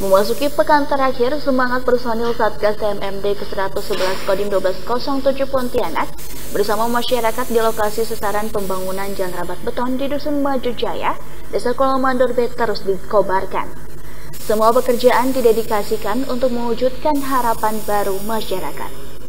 Memasuki pekan terakhir, semangat personil Satgas TMMD ke-111 Kodim 1207 Pontianak bersama masyarakat di lokasi sesaran pembangunan jalan rabat beton di Dusun Maju Jaya, Desa Kolomandor B terus dikobarkan. Semua pekerjaan didedikasikan untuk mewujudkan harapan baru masyarakat.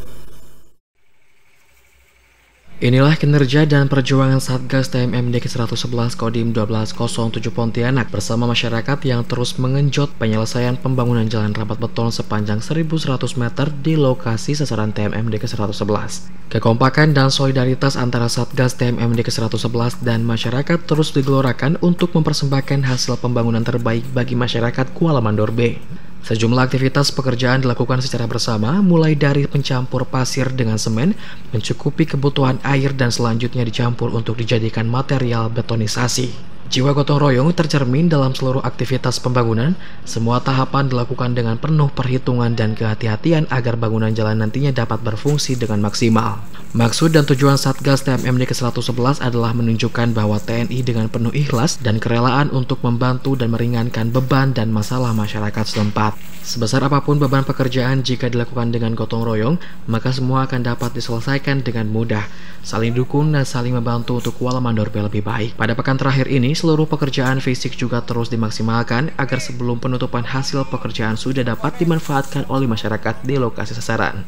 Inilah kinerja dan perjuangan Satgas TMMD ke-111 Kodim 1207 Pontianak bersama masyarakat yang terus mengenjot penyelesaian pembangunan jalan rapat beton sepanjang 1100 meter di lokasi sasaran TMMD ke-111. Kekompakan dan solidaritas antara Satgas TMMD ke-111 dan masyarakat terus digelorakan untuk mempersembahkan hasil pembangunan terbaik bagi masyarakat Kuala Mandor B. Sejumlah aktivitas pekerjaan dilakukan secara bersama, mulai dari pencampur pasir dengan semen, mencukupi kebutuhan air dan selanjutnya dicampur untuk dijadikan material betonisasi. Jiwa gotong royong tercermin dalam seluruh aktivitas pembangunan. Semua tahapan dilakukan dengan penuh perhitungan dan kehati-hatian agar bangunan jalan nantinya dapat berfungsi dengan maksimal. Maksud dan tujuan Satgas TMMD ke-111 adalah menunjukkan bahwa TNI dengan penuh ikhlas dan kerelaan untuk membantu dan meringankan beban dan masalah masyarakat setempat. Sebesar apa pun beban pekerjaan jika dilakukan dengan gotong royong, maka semua akan dapat diselesaikan dengan mudah. Saling dukung dan saling membantu untuk Kuala Mandorbe lebih baik. Pada pekan terakhir ini, seluruh pekerjaan fisik juga terus dimaksimalkan agar sebelum penutupan hasil pekerjaan sudah dapat dimanfaatkan oleh masyarakat di lokasi sasaran.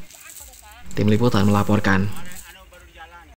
Tim Liputan melaporkan.